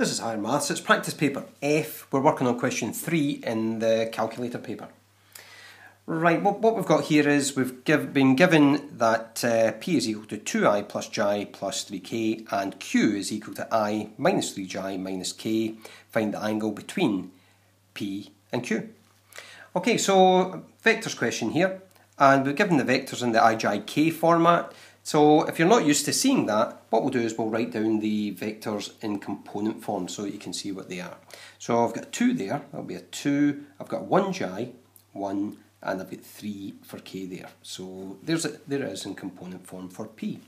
This is Higher Maths, it's practice paper F. We're working on question 3 in the calculator paper. Right, what, what we've got here is we've give, been given that uh, P is equal to 2i plus j plus 3k and Q is equal to i minus 3j minus k. Find the angle between P and Q. Okay, so vectors question here and we're given the vectors in the i, j, k format. So if you're not used to seeing that, what we'll do is we'll write down the vectors in component form so you can see what they are. So I've got 2 there, that'll be a 2, I've got 1 j, 1, and I've got 3 for k there. So there's a, there it is in component form for p.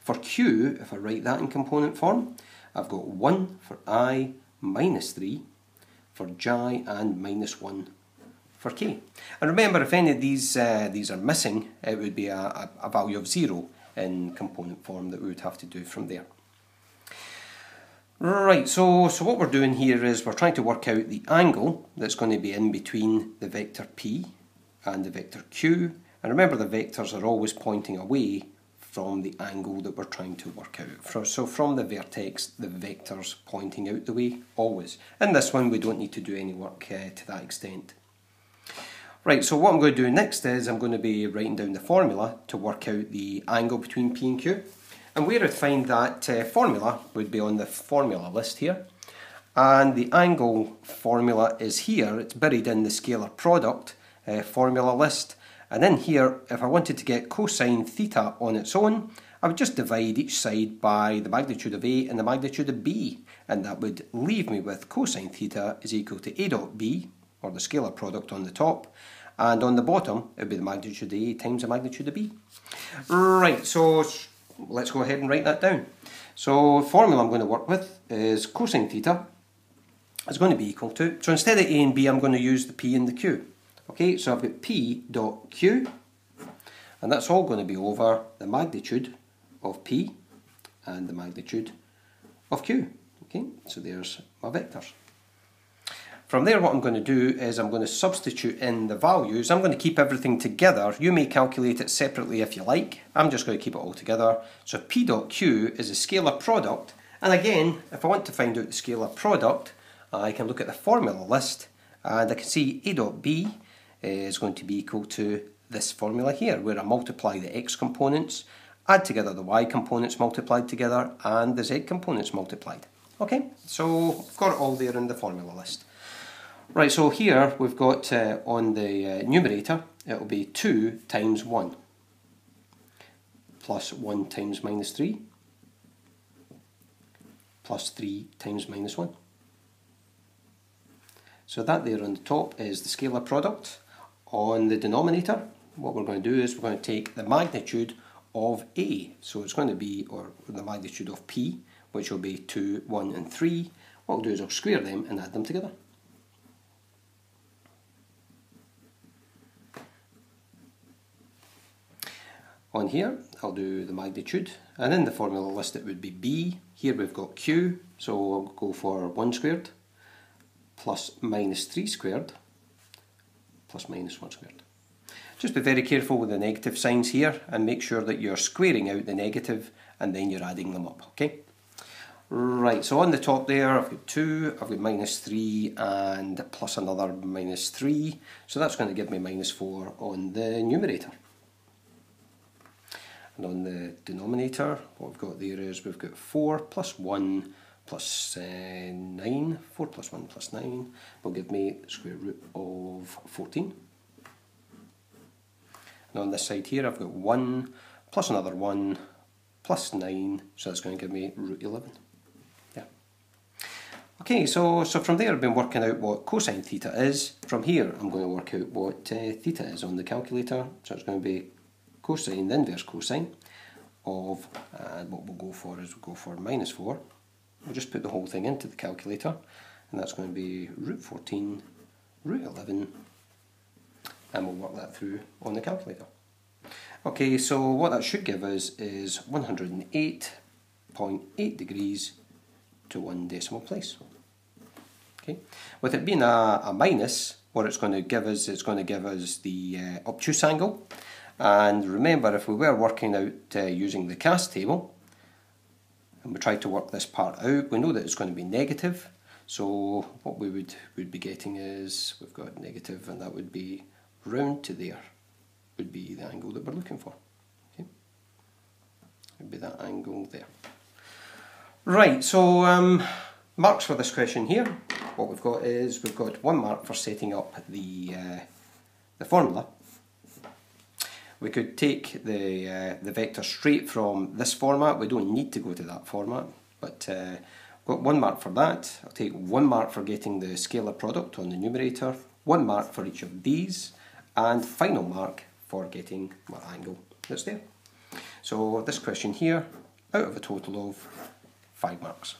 For q, if I write that in component form, I've got 1 for i minus 3, for j and minus 1 for k. And remember, if any of these uh, these are missing, it would be a, a, a value of 0 in component form that we would have to do from there. Right, so, so what we're doing here is we're trying to work out the angle that's going to be in between the vector p and the vector q. And remember the vectors are always pointing away from the angle that we're trying to work out. So from the vertex, the vector's pointing out the way, always. In this one, we don't need to do any work uh, to that extent. Right, so what I'm going to do next is I'm going to be writing down the formula to work out the angle between P and Q. And where I'd find that uh, formula would be on the formula list here. And the angle formula is here, it's buried in the scalar product uh, formula list. And in here, if I wanted to get cosine theta on its own, I would just divide each side by the magnitude of A and the magnitude of B. And that would leave me with cosine theta is equal to A dot B, or the scalar product on the top, and on the bottom it would be the magnitude of A times the magnitude of B. Right, so let's go ahead and write that down. So the formula I'm going to work with is cosine theta is going to be equal to, so instead of A and B I'm going to use the P and the Q. Okay, so I've got P dot Q and that's all going to be over the magnitude of P and the magnitude of Q. Okay, so there's my vectors. From there what I'm going to do is I'm going to substitute in the values. I'm going to keep everything together. You may calculate it separately if you like. I'm just going to keep it all together. So P dot Q is a scalar product. And again, if I want to find out the scalar product, I can look at the formula list and I can see A dot B is going to be equal to this formula here, where I multiply the x components, add together the y components multiplied together, and the z components multiplied. Okay, so I've got it all there in the formula list. Right, so here we've got uh, on the uh, numerator, it will be 2 times 1 plus 1 times minus 3 plus 3 times minus 1. So that there on the top is the scalar product. On the denominator, what we're going to do is we're going to take the magnitude of A. So it's going to be, or the magnitude of P, which will be 2, 1 and 3. What we'll do is I'll square them and add them together. On here, I'll do the magnitude, and in the formula list it would be B. Here we've got Q, so I'll go for 1 squared, plus minus 3 squared, plus minus 1 squared. Just be very careful with the negative signs here, and make sure that you're squaring out the negative, and then you're adding them up, okay? Right, so on the top there, I've got 2, I've got minus 3, and plus another minus 3, so that's going to give me minus 4 on the numerator. And on the denominator, what we've got there is we've got 4 plus 1 plus, uh, 9. 4 plus 1 plus 9 will give me square root of 14. And on this side here I've got 1 plus another 1 plus 9, so that's going to give me root 11. Yeah. Okay, so, so from there I've been working out what cosine theta is. From here I'm going to work out what uh, theta is on the calculator. So it's going to be cosine, the inverse cosine of, and what we'll go for is we'll go for minus 4. We'll just put the whole thing into the calculator, and that's going to be root 14, root 11, and we'll work that through on the calculator. Okay, so what that should give us is 108.8 degrees to one decimal place. Okay, with it being a, a minus, what it's going to give us, it's going to give us the uh, obtuse angle, and remember, if we were working out uh, using the CAST table, and we try to work this part out. We know that it's going to be negative, so what we would, would be getting is, we've got negative and that would be round to there, would be the angle that we're looking for. Okay? Would be that angle there. Right, so um, marks for this question here. What we've got is, we've got one mark for setting up the, uh, the formula we could take the, uh, the vector straight from this format. We don't need to go to that format, but uh, got one mark for that. I'll take one mark for getting the scalar product on the numerator, one mark for each of these, and final mark for getting my angle that's there. So this question here, out of a total of five marks.